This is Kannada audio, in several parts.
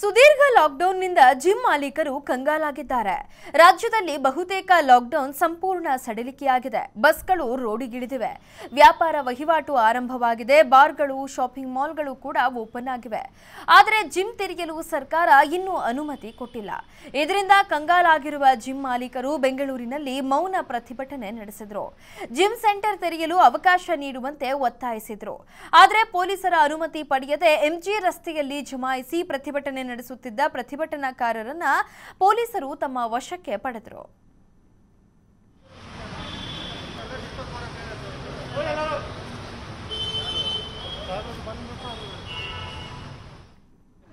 ಸುದೀರ್ಘ ಲಾಕ್ಡೌನ್ನಿಂದ ಜಿಮ್ ಮಾಲೀಕರು ಕಂಗಾಲಾಗಿದ್ದಾರೆ. ರಾಜ್ಯದಲ್ಲಿ ಬಹುತೇಕ ಲಾಕ್ಡೌನ್ ಸಂಪೂರ್ಣ ಸಡಿಲಿಕೆಯಾಗಿದೆ. ಬಸ್ಗಳು ರೋಡಿಗಿಳಿದಿವೆ. ವ್ಯಾಪಾರ ವಹಿವಾಟು ಆರಂಭವಾಗಿದೆ. ಬಾರ್ಗಳು, ಶಾಪಿಂಗ್ ಮಾಲ್ಗಳು ಕೂಡ ಓಪನ್ ಆಗಿವೆ. ಆದರೆ ಜಿಮ್ ತೆರೆಯಲು ಸರ್ಕಾರ ಇನ್ನೂ ಅನುಮತಿ ಕೊಟ್ಟಿಲ್ಲ. ಇದರಿಂದ ಕಂಗಾಲಾಗಿರುವ ಜಿಮ್ ಮಾಲೀಕರು ಬೆಂಗಳೂರಿನಲ್ಲಿ ಮೌನ ಪ್ರತಿಭಟನೆ ನಡೆಸಿದ್ರು. ಜಿಮ್ ಸೆಂಟರ್ ತೆರೆಯಲು ಅವಕಾಶ ನೀಡುವಂತೆ ಒತ್ತಾಯಿಸಿದ್ರು. ಆದರೆ ಪೊಲೀಸರ ಅನುಮತಿ ಪಡೆಯದೆ ಎಂಜಿ ರಸ್ತೆಯಲ್ಲಿ ಜಮಾಯಿಸಿ ಪ್ರತಿಭಟನೆ ನಡೆಸುತ್ತಿದ್ದ ಪ್ರತಿಭಟನಾಕಾರರನ್ನ ಪೊಲೀಸರು ತಮ್ಮ ವಶಕ್ಕೆ ಪಡೆದರು.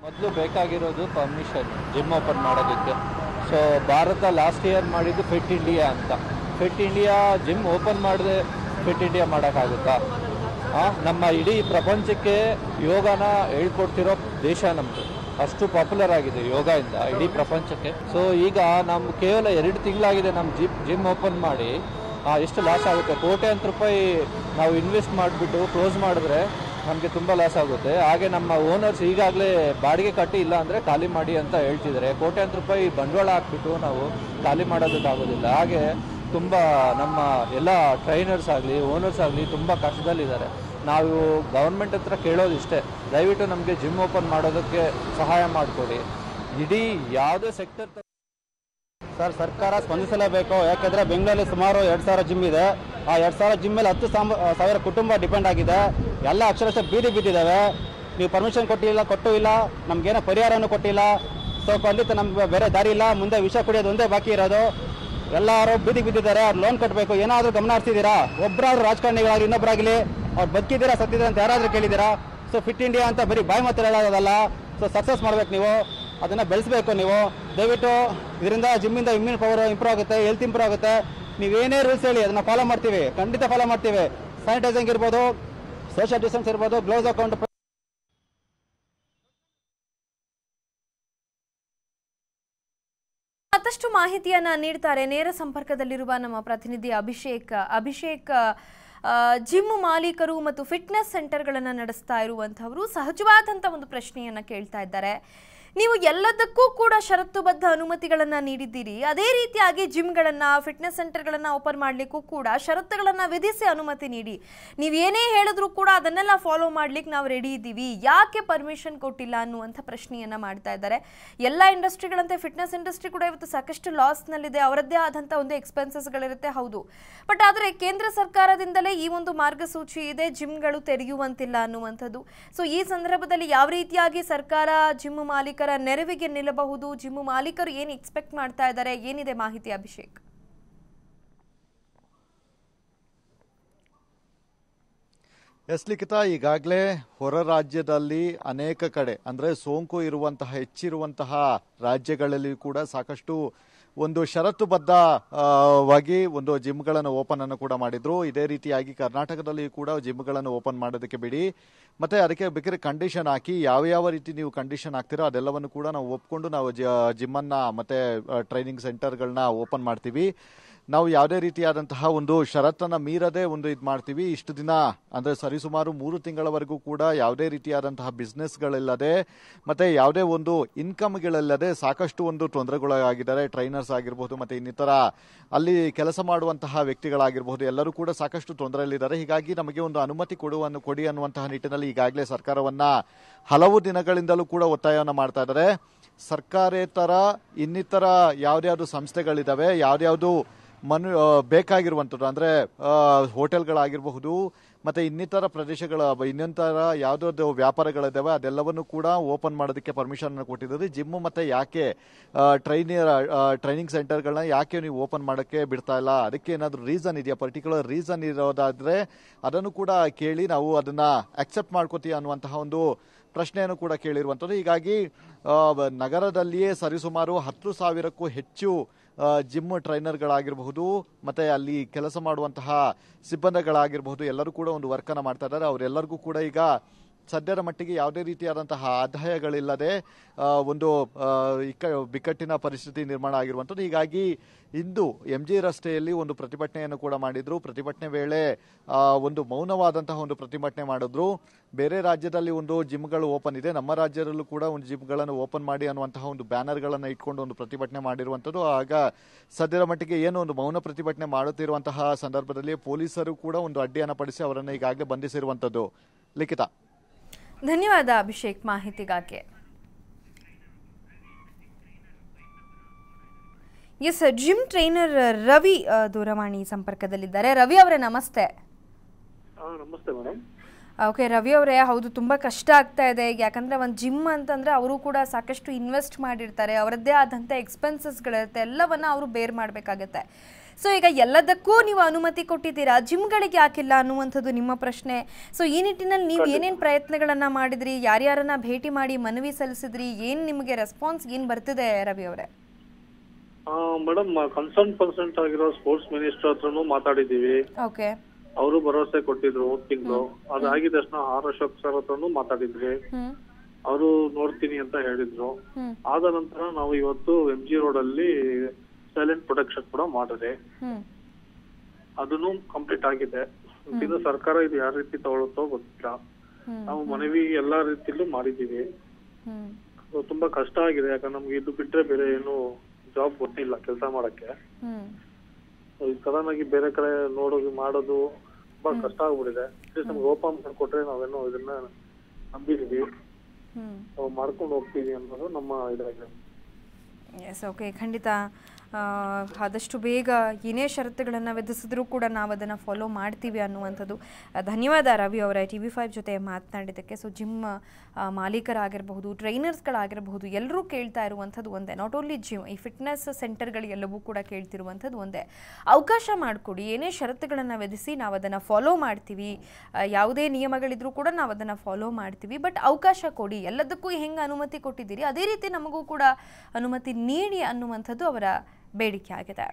ಮೊದಲು ಬೇಕಾಗಿರೋದು ಪರ್ಮಿಷನ್ ಜಿಮ್ ಓಪನ್ ಮಾಡೋದಕ್ಕೆ. ಸೊ ಭಾರತ ಲಾಸ್ಟ್ ಇಯರ್ ಮಾಡಿದ್ದು ಫಿಟ್ ಇಂಡಿಯಾ ಅಂತ. ಫಿಟ್ ಇಂಡಿಯಾ ಜಿಮ್ ಓಪನ್ ಮಾಡದೆ ಫಿಟ್ ಇಂಡಿಯಾ ಮಾಡೋಕ್ಕಾಗುತ್ತಾ? ನಮ್ಮ ಇಡೀ ಪ್ರಪಂಚಕ್ಕೆ ಯೋಗನ ಹೇಳ್ಕೊಡ್ತಿರೋ ದೇಶ ನಮ್ಮದು ಅಷ್ಟು ಪಾಪ್ಯುಲರ್ ಆಗಿದೆ ಯೋಗ ಇಂದ ಇಡೀ ಪ್ರಪಂಚಕ್ಕೆ. ಸೊ ಈಗ ನಮ್ಮ ಕೇವಲ ಎರಡು ತಿಂಗಳಾಗಿದೆ ನಮ್ಮ ಜಿಮ್ ಜಿಮ್ ಓಪನ್ ಮಾಡಿ. ಎಷ್ಟು ಲಾಸ್ ಆಗುತ್ತೆ? ಕೋಟ್ಯಾಂತರ ರೂಪಾಯಿ ನಾವು ಇನ್ವೆಸ್ಟ್ ಮಾಡಿಬಿಟ್ಟು ಕ್ಲೋಸ್ ಮಾಡಿದ್ರೆ ನಮಗೆ ತುಂಬ ಲಾಸ್ ಆಗುತ್ತೆ. ಹಾಗೆ ನಮ್ಮ ಓನರ್ಸ್ ಈಗಾಗಲೇ ಬಾಡಿಗೆ ಕಟ್ಟಿ ಇಲ್ಲ ಅಂದರೆ ಖಾಲಿ ಮಾಡಿ ಅಂತ ಹೇಳ್ತಿದ್ದಾರೆ. ಕೋಟ್ಯಾಂತರ ರೂಪಾಯಿ ಬಂಡವಾಳ ಹಾಕ್ಬಿಟ್ಟು ನಾವು ಖಾಲಿ ಮಾಡೋದಕ್ಕಾಗೋದಿಲ್ಲ ಹಾಗೆ ತುಂಬ ನಮ್ಮ ಎಲ್ಲ ಟ್ರೈನರ್ಸ್ ಆಗಲಿ ಓನರ್ಸ್ ಆಗಲಿ ತುಂಬ ಕಷ್ಟದಲ್ಲಿದ್ದಾರೆ. ನಾವು ಗೌರ್ಮೆಂಟ್ ಹತ್ರ ಕೇಳೋದಿಷ್ಟೇ, ದಯವಿಟ್ಟು ನಮಗೆ ಜಿಮ್ ಓಪನ್ ಮಾಡೋದಕ್ಕೆ ಸಹಾಯ ಮಾಡಿಕೊಡಿ. ಇಡೀ ಯಾವುದೇ ಸೆಕ್ಟರ್ ಸರ್ ಸರ್ಕಾರ ಸ್ಪಂದಿಸಲೇಬೇಕು, ಯಾಕೆಂದ್ರೆ ಬೆಂಗಳೂರಲ್ಲಿ ಸುಮಾರು ಎರಡು ಸಾವಿರ ಜಿಮ್ ಇದೆ. ಆ ಎರಡು ಸಾವಿರ ಜಿಮ್ ಮೇಲೆ ಹತ್ತು ಸಾವಿರ ಕುಟುಂಬ ಡಿಪೆಂಡ್ ಆಗಿದೆ. ಎಲ್ಲ ಅಕ್ಷರಶಃ ಬೀದಿ ಬಿದ್ದಿದ್ದಾವೆ. ನೀವು ಪರ್ಮಿಷನ್ ಕೊಟ್ಟಿಲ್ಲ, ಕೊಟ್ಟು ಇಲ್ಲ, ನಮ್ಗೇನೋ ಪರಿಹಾರನೂ ಕೊಟ್ಟಿಲ್ಲ. ಸೊ ಖಂಡಿತ ನಮ್ಗೆ ಬೇರೆ ದಾರಿ ಇಲ್ಲ. ಮುಂದೆ ವಿಷ ಕುಡಿಯೋದು ಒಂದೇ ಬಾಕಿ ಇರೋದು. ಎಲ್ಲರೂ ಬೀದಿ ಬಿದ್ದಿದ್ದಾರೆ, ಅವ್ರು ಲೋನ್ ಕಟ್ಟಬೇಕು ಏನಾದರೂ ಗಮನ ಹರಿಸಿದ್ದೀರಾ? ಒಬ್ಬರಾದ್ರೂ ರಾಜಕಾರಣಿಗಳಾಗಲಿ ಇನ್ನೊಬ್ಬರಾಗಲಿ ಅವ್ರು ಬದುಕಿದ್ದೀರಾ, ಸತ್ತಿದ್ದೀರಾ ಅಂತ ಯಾರಾದರೂ ಕೇಳಿದ್ದೀರಾ? ಸೊ ಫಿಟ್ ಇಂಡಿಯಾ ಅಂತ ಬರೀ ಬಾಯಿ ಮಾತ್ರ ಹೇಳೋದಲ್ಲ. ಸೊ ಸಕ್ಸಸ್ ಮಾಡ್ಬೇಕು ನೀವು. ಅದನ್ನು ಬೆಳೆಸಬೇಕು ನೀವು. ದಯವಿಟ್ಟು ಇದರಿಂದ ಜಿಮ್ಮಿಂದ ಇಮ್ಯೂನ್ ಪವರ್ ಇಂಪ್ರೂವ್ ಆಗುತ್ತೆ ಹೆಲ್ತ್ ಇಂಪ್ರೂವ್ ಆಗುತ್ತೆ. ನೀವೇನೇ ರೂಲ್ಸ್ ಹೇಳಿ, ಅದನ್ನು ಫಾಲೋ ಮಾಡ್ತೀವಿ. ಖಂಡಿತ ಫಾಲೋ ಮಾಡ್ತೀವಿ. ಸ್ಯಾನಿಟೈಸಿಂಗ್ ಇರ್ಬೋದು ಸೋಷಿಯಲ್ ಡಿಸ್ಟೆನ್ಸ್ ಇರ್ಬೋದು ಗ್ಲೌಸ್ ಅಕೌಂಟ್ ಮತ್ತಷ್ಟು ಮಾಹಿತಿಯನ್ನ ನೀಡ್ತಾರೆ ನೇರ ಸಂಪರ್ಕದಲ್ಲಿರುವ ನಮ್ಮ ಪ್ರತಿನಿಧಿ ಅಭಿಷೇಕ್ ಅಭಿಷೇಕ್ ಜಿಮ್ ಮಾಲೀಕರು ಮತ್ತು ಫಿಟ್ನೆಸ್ ಸೆಂಟರ್ಗಳನ್ನು ನಡೆಸ್ತಾ ಇರುವಂಥವರು ಸಹಜವಾದಂಥ ಒಂದು ಪ್ರಶ್ನೆಯನ್ನ ಕೇಳ್ತಾ ಇದ್ದಾರೆ. ನೀವು ಎಲ್ಲದಕ್ಕೂ ಕೂಡ ಷರತ್ತುಬದ್ಧ ಅನುಮತಿಗಳನ್ನು ನೀಡಿದ್ದೀರಿ. ಅದೇ ರೀತಿಯಾಗಿ ಜಿಮ್ಗಳನ್ನು, ಫಿಟ್ನೆಸ್ ಸೆಂಟರ್ಗಳನ್ನು ಓಪನ್ ಮಾಡಲಿಕ್ಕೂ ಕೂಡ ಷರತ್ತುಗಳನ್ನು ವಿಧಿಸಿ ಅನುಮತಿ ನೀಡಿ. ನೀವು ಏನೇ ಹೇಳಿದ್ರು ಕೂಡ ಅದನ್ನೆಲ್ಲ ಫಾಲೋ ಮಾಡ್ಲಿಕ್ಕೆ ನಾವು ರೆಡಿ ಇದ್ದೀವಿ. ಯಾಕೆ ಪರ್ಮಿಷನ್ ಕೊಟ್ಟಿಲ್ಲ ಅನ್ನುವಂಥ ಪ್ರಶ್ನೆಯನ್ನ ಮಾಡ್ತಾ ಇದ್ದಾರೆ. ಎಲ್ಲ ಇಂಡಸ್ಟ್ರಿಗಳಂತೆ ಫಿಟ್ನೆಸ್ ಇಂಡಸ್ಟ್ರಿ ಕೂಡ ಇವತ್ತು ಸಾಕಷ್ಟು ಲಾಸ್ನಲ್ಲಿದೆ. ಅವರದ್ದೇ ಆದಂಥ ಒಂದು ಎಕ್ಸ್ಪೆನ್ಸಸ್ಗಳಿರುತ್ತೆ, ಹೌದು. ಬಟ್ ಆದರೆ ಕೇಂದ್ರ ಸರ್ಕಾರದಿಂದಲೇ ಈ ಒಂದು ಮಾರ್ಗಸೂಚಿ ಇದೆ. ಜಿಮ್ಗಳು ತೆರೆಯುವಂತಿಲ್ಲ ಅನ್ನುವಂಥದ್ದು. ಸೊ ಈ ಸಂದರ್ಭದಲ್ಲಿ ಯಾವ ರೀತಿಯಾಗಿ ಸರ್ಕಾರ ಜಿಮ್ ಮಾಲೀಕರ ನೆರವಿಗೆ ನಿಲ್ಲಬಹುದು. ಜಿಮ್ ಮಾಲೀಕರು ಏನು ಎಕ್ಸ್ಪೆಕ್ಟ್ ಮಾಡ್ತಾ ಇದ್ದಾರೆ? ಏನಿದೆ ಮಾಹಿತಿ ಅಭಿಷೇಕ್? ಎಸ್, ಲಿಖಿತ, ಈಗಾಗಲೇ ಹೊರ ರಾಜ್ಯದಲ್ಲಿ ಅನೇಕ ಕಡೆ, ಅಂದ್ರೆ ಸೋಂಕು ಇರುವಂತಹ, ಹೆಚ್ಚಿರುವಂತಹ ರಾಜ್ಯಗಳಲ್ಲಿ ಕೂಡ ಸಾಕಷ್ಟು ಒಂದು ಷರತ್ತುಬದ್ಧವಾಗಿ ಒಂದು ಜಿಮ್ಗಳನ್ನು ಓಪನ್ ಅನ್ನು ಕೂಡ ಮಾಡಿದ್ರು. ಇದೇ ರೀತಿಯಾಗಿ ಕರ್ನಾಟಕದಲ್ಲಿ ಕೂಡ ಜಿಮ್ಗಳನ್ನು ಓಪನ್ ಮಾಡೋದಕ್ಕೆ ಬಿಡಿ. ಮತ್ತೆ ಅದಕ್ಕೆ ಬೇಕಾದ್ರೆ ಕಂಡೀಷನ್ ಹಾಕಿ, ಯಾವ ಯಾವ ರೀತಿ ನೀವು ಕಂಡೀಷನ್ ಹಾಕ್ತೀರೋ ಅದೆಲ್ಲವನ್ನು ಕೂಡ ನಾವು ಒಪ್ಕೊಂಡು ನಾವು ಜಿಮ್ ಅನ್ನ ಮತ್ತೆ ಟ್ರೈನಿಂಗ್ ಸೆಂಟರ್ಗಳನ್ನ ಓಪನ್ ಮಾಡ್ತೀವಿ. ನಾವು ಯಾವುದೇ ರೀತಿಯಾದಂತಹ ಒಂದು ಷರತ್ತನ್ನು ಮೀರದೆ ಒಂದು ಇದು ಮಾಡ್ತೀವಿ. ಇಷ್ಟು ದಿನ, ಅಂದರೆ ಸರಿಸುಮಾರು ಮೂರು ತಿಂಗಳವರೆಗೂ ಕೂಡ ಯಾವುದೇ ರೀತಿಯಾದಂತಹ ಬಿಸ್ನೆಸ್ಗಳಿಲ್ಲದೆ, ಮತ್ತು ಯಾವುದೇ ಒಂದು ಇನ್ಕಮ್ಗಳಿಲ್ಲದೆ ಸಾಕಷ್ಟು ಒಂದು ತೊಂದರೆಗೊಳಗಾಗಿದ್ದಾರೆ. ಟ್ರೈನರ್ಸ್ ಆಗಿರ್ಬೋದು, ಮತ್ತು ಇನ್ನಿತರ ಅಲ್ಲಿ ಕೆಲಸ ಮಾಡುವಂತಹ ವ್ಯಕ್ತಿಗಳಾಗಿರ್ಬೋದು, ಎಲ್ಲರೂ ಕೂಡ ಸಾಕಷ್ಟು ತೊಂದರೆಯಲ್ಲಿದ್ದಾರೆ. ಹೀಗಾಗಿ ನಮಗೆ ಒಂದು ಅನುಮತಿ ಕೊಡುವನ್ನು ಕೊಡಿ ಅನ್ನುವಂತಹ ನಿಟ್ಟಿನಲ್ಲಿ ಈಗಾಗಲೇ ಸರ್ಕಾರವನ್ನು ಹಲವು ದಿನಗಳಿಂದಲೂ ಕೂಡ ಒತ್ತಾಯವನ್ನು ಮಾಡ್ತಾ ಇದ್ದಾರೆ. ಸರ್ಕಾರೇತರ ಇನ್ನಿತರ ಯಾವ್ದಾವ್ದು ಸಂಸ್ಥೆಗಳಿದಾವೆ, ಯಾವ್ದ್ಯಾವ್ದು ಮನು ಬೇಕಾಗಿರುವಂಥದ್ದು. ಅಂದರೆ ಹೋಟೆಲ್ಗಳಾಗಿರಬಹುದು, ಮತ್ತು ಇನ್ನಿತರ ಪ್ರದೇಶಗಳ, ಇನ್ನಿತರ ಯಾವುದಾದ್ರು ವ್ಯಾಪಾರಗಳಿದ್ದಾವೆ, ಅದೆಲ್ಲವನ್ನು ಕೂಡ ಓಪನ್ ಮಾಡೋದಕ್ಕೆ ಪರ್ಮಿಷನನ್ನು ಕೊಟ್ಟಿದ್ದಾರೆ. ಜಿಮ್ಮು ಮತ್ತು ಯಾಕೆ ಟ್ರೈನಿಯರ್ ಟ್ರೈನಿಂಗ್ ಸೆಂಟರ್ಗಳನ್ನ ಯಾಕೆ ನೀವು ಓಪನ್ ಮಾಡೋಕ್ಕೆ ಬಿಡ್ತಾ ಇಲ್ಲ? ಅದಕ್ಕೆ ಏನಾದರೂ ರೀಸನ್ ಇದೆಯಾ? ಪರ್ಟಿಕ್ಯುಲರ್ ರೀಸನ್ ಇರೋದಾದರೆ, ಅದನ್ನು ಕೂಡ ಕೇಳಿ ನಾವು ಅದನ್ನು ಅಕ್ಸೆಪ್ಟ್ ಮಾಡ್ಕೋತೀವಿ ಅನ್ನುವಂತಹ ಒಂದು ಪ್ರಶ್ನೆಯನ್ನು ಕೂಡ ಕೇಳಿರುವಂಥದ್ದು. ಹೀಗಾಗಿ ನಗರದಲ್ಲಿಯೇ ಸರಿಸುಮಾರು ಹತ್ತು ಸಾವಿರಕ್ಕೂ ಹೆಚ್ಚು ಜಿಮ್ ಟ್ರೈನರ್ಗಳಾಗಿರಬಹುದು, ಮತ್ತೆ ಅಲ್ಲಿ ಕೆಲಸ ಮಾಡುವಂತಹ ಸಿಬ್ಬಂದಿಗಳಾಗಿರಬಹುದು, ಎಲ್ಲರೂ ಕೂಡ ಒಂದು ವರ್ಕನ್ನು ಮಾಡ್ತಾ ಇದ್ದಾರೆ. ಅವರೆಲ್ಲರಿಗೂ ಕೂಡ ಈಗ ಸದ್ಯದ ಮಟ್ಟಿಗೆ ಯಾವುದೇ ರೀತಿಯಾದಂತಹ ಆದಾಯಗಳಿಲ್ಲದೆ ಒಂದು ಇಕ್ಕ, ಬಿಕ್ಕಟ್ಟಿನ ಪರಿಸ್ಥಿತಿ ನಿರ್ಮಾಣ ಆಗಿರುವಂಥದ್ದು. ಹೀಗಾಗಿ ಇಂದು ಎಂ ಜಿ ರಸ್ತೆಯಲ್ಲಿ ಒಂದು ಪ್ರತಿಭಟನೆಯನ್ನು ಕೂಡ ಮಾಡಿದ್ರು. ಪ್ರತಿಭಟನೆ ವೇಳೆ ಒಂದು ಮೌನವಾದಂತಹ ಒಂದು ಪ್ರತಿಭಟನೆ ಮಾಡಿದ್ರು. ಬೇರೆ ರಾಜ್ಯದಲ್ಲಿ ಒಂದು ಜಿಮ್ಗಳು ಓಪನ್ ಇದೆ. ನಮ್ಮ ರಾಜ್ಯದಲ್ಲೂ ಕೂಡ ಒಂದು ಜಿಮ್ಗಳನ್ನು ಓಪನ್ ಮಾಡಿ ಅನ್ನುವಂತಹ ಒಂದು ಬ್ಯಾನರ್ಗಳನ್ನು ಇಟ್ಕೊಂಡು ಒಂದು ಪ್ರತಿಭಟನೆ ಮಾಡಿರುವಂಥದ್ದು. ಆಗ ಸದ್ಯದ ಮಟ್ಟಿಗೆ ಏನು ಒಂದು ಮೌನ ಪ್ರತಿಭಟನೆ ಮಾಡುತ್ತಿರುವಂತಹ ಸಂದರ್ಭದಲ್ಲಿ ಪೊಲೀಸರು ಕೂಡ ಒಂದು ಅಡ್ಡಿಯನ್ನು ಪಡಿಸಿ ಅವರನ್ನು ಈಗಾಗಲೇ ಬಂಧಿಸಿರುವಂಥದ್ದು. ಲಿಖಿತ. ಧನ್ಯವಾದ ಅಭಿಷೇಕ್ ಮಾಹಿತಿಗಾಗಿ. ಎಸ್ ಜಿಮ್ ಟ್ರೈನರ್ ರವಿ ದೂರವಾಣಿ ಸಂಪರ್ಕದಲ್ಲಿದ್ದಾರೆ. ರವಿ ಅವರೇ ನಮಸ್ತೆ. ನಮಸ್ತೆ ಮೇಡಮ್ ಓಕೆ ರವಿ ಅವರೇ ಹೌದು ತುಂಬ ಕಷ್ಟ ಆಗ್ತಾ ಇದೆ. ಯಾಕಂದರೆ ಒಂದು ಜಿಮ್ ಅಂತಂದರೆ ಅವರು ಕೂಡ ಸಾಕಷ್ಟು ಇನ್ವೆಸ್ಟ್ ಮಾಡಿರ್ತಾರೆ. ಅವರದ್ದೇ ಆದಂಥ ಎಕ್ಸ್ಪೆನ್ಸಸ್ಗಳಿರುತ್ತೆ ಎಲ್ಲವನ್ನ ಅವರು ಬೇರ್ ಮಾಡಬೇಕಾಗತ್ತೆ. ಸೊ ಈಗ ಎಲ್ಲದಕ್ಕೂ ನೀವು ಅನುಮತಿ ಕೊಟ್ಟಿದ್ದೀರಾ? ಜಿಮ್ಗಳಿಗೆ ಯಾಕಿಲ್ಲ ಅನ್ನುವಂಥದ್ದು ನಿಮ್ಮ ಪ್ರಶ್ನೆ. ಸೊ ಈ ನಿಟ್ಟಿನಲ್ಲಿ ನೀವು ಏನೇನು ಪ್ರಯತ್ನಗಳನ್ನು ಮಾಡಿದ್ರಿ? ಯಾರ್ಯಾರನ್ನ ಭೇಟಿ ಮಾಡಿ ಮನವಿ ಸಲ್ಲಿಸಿದ್ರಿ? ಏನು ನಿಮಗೆ ರೆಸ್ಪಾನ್ಸ್ ಏನು ಬರ್ತಿದೆ ರವಿ ಅವರೇ? ಮೇಡಮ್ ಕನ್ಸರ್ನ್ ಪರ್ಸೆಂಟ್ ಆಗಿರೋ ಸ್ಪೋರ್ಟ್ಸ್ ಮಿನಿಸ್ಟರ್ ಹತ್ರನೂ ಮಾತಾಡಿದ್ದೀವಿ. ಓಕೆ ಅವರು ಭರವಸೆ ಕೊಟ್ಟಿದ್ರು ತಿಂಗಳು ಅದಾಗಿದ ತಕ್ಷಣ ಆರ್ ಅಶೋಕ್ ಸರ್ ಹತ್ರನು ಮಾತಾಡಿದ್ವಿ. ಅವರು ನೋಡ್ತೀನಿ ಅಂತ ಹೇಳಿದ್ರು. ಆದ ನಂತರ ನಾವು ಇವತ್ತು ಎಂ ಜಿ ರೋಡ್ ಅಲ್ಲಿ ಸೈಲೆಂಟ್ ಪ್ರೊಟೆಕ್ಷನ್ ಕೂಡ ಮಾಡಿದೆ. ಅದನ್ನು ಕಂಪ್ಲೀಟ್ ಆಗಿದೆ. ಇದು ಸರ್ಕಾರ ಇದು ಯಾವ ರೀತಿ ತಗೊಳುತ್ತೋ ಗೊತ್ತಿಲ್ಲ. ನಾವು ಮನವಿ ಎಲ್ಲಾ ರೀತಿಲೂ ಮಾಡಿದೀವಿ ತುಂಬಾ ಕಷ್ಟ ಆಗಿದೆ. ಯಾಕಂದ್ರೆ ನಮ್ಗೆ ಇದು ಬಿಟ್ರೆ ಬೇರೆ ಏನು ಜಾಬ್ ಗೊತ್ತಿಲ್ಲ ಕೆಲಸ ಮಾಡಕ್ಕೆ. ಸಡನ್ ಆಗಿ ಬೇರೆ ಕಡೆ ನೋಡೋದು ಮಾಡೋದು ತುಂಬಾ ಕಷ್ಟ ಆಗ್ಬಿಟ್ಟಿದೆ. ಅಟ್ಲೀಸ್ಟ್ ನಮ್ಗೆ ಓಪನ್ ಮಾಡ್ಕೊಟ್ರೆ ನಾವೇನೋ ಇದನ್ನ ನಂಬಿದೀವಿ. ನಾವು ಮಾಡ್ಕೊಂಡು ಹೋಗ್ತೀವಿ ಅನ್ನೋದು ನಮ್ಮ ಇದಾಗಿದೆ. ಎಸ್ ಓಕೆ ಖಂಡಿತ. ಆದಷ್ಟು ಬೇಗ ಏನೇ ಷರತ್ತುಗಳನ್ನು ವಿಧಿಸಿದ್ರೂ ಕೂಡ ನಾವು ಅದನ್ನು ಫಾಲೋ ಮಾಡ್ತೀವಿ ಅನ್ನುವಂಥದ್ದು. ಧನ್ಯವಾದ ರವಿ ಅವರ ಟಿ ವಿ ಫೈವ್ ಜೊತೆ ಮಾತನಾಡಿದ್ದಕ್ಕೆ. ಸೊ ಜಿಮ್ ಮಾಲೀಕರಾಗಿರಬಹುದು ಟ್ರೈನರ್ಸ್ಗಳಾಗಿರಬಹುದು ಎಲ್ಲರೂ ಕೇಳ್ತಾ ಇರುವಂಥದ್ದು ಒಂದೇ. ನಾಟ್ ಓನ್ಲಿ ಜಿಮ್ ಈ ಫಿಟ್ನೆಸ್ ಸೆಂಟರ್ಗಳೆಲ್ಲವೂ ಕೂಡ ಕೇಳ್ತಿರುವಂಥದ್ದು ಒಂದೇ. ಅವಕಾಶ ಮಾಡಿಕೊಡಿ, ಏನೇ ಷರತ್ತುಗಳನ್ನು ವಿಧಿಸಿ ನಾವು ಅದನ್ನು ಫಾಲೋ ಮಾಡ್ತೀವಿ ಯಾವುದೇ ನಿಯಮಗಳಿದ್ರೂ ಕೂಡ ನಾವು ಅದನ್ನು ಫಾಲೋ ಮಾಡ್ತೀವಿ. ಬಟ್ ಅವಕಾಶ ಕೊಡಿ, ಎಲ್ಲದಕ್ಕೂ ಹೆಂಗೆ ಅನುಮತಿ ಕೊಟ್ಟಿದ್ದೀರಿ, ಅದೇ ರೀತಿ ನಮಗೂ ಕೂಡ ಅನುಮತಿ ನೀಡಿ ಅನ್ನುವಂಥದ್ದು ಅವರ ಬೇಡಿಕೆ ಆಗಿದೆ